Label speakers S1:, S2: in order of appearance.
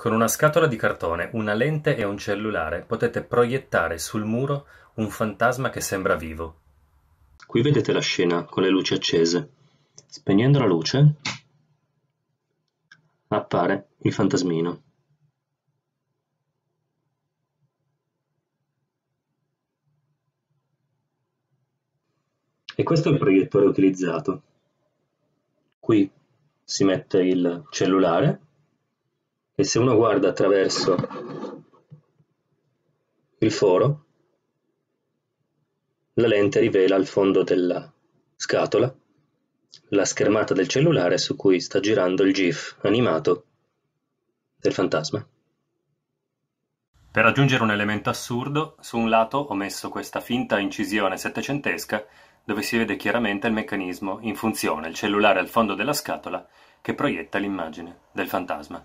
S1: Con una scatola di cartone, una lente e un cellulare potete proiettare sul muro un fantasma che sembra vivo.
S2: Qui vedete la scena con le luci accese. Spegnendo la luce appare il fantasmino. E questo è il proiettore utilizzato. Qui si mette il cellulare e se uno guarda attraverso il foro, la lente rivela al fondo della scatola la schermata del cellulare su cui sta girando il GIF animato del fantasma.
S1: Per aggiungere un elemento assurdo, su un lato ho messo questa finta incisione settecentesca dove si vede chiaramente il meccanismo in funzione, il cellulare al fondo della scatola che proietta l'immagine del fantasma.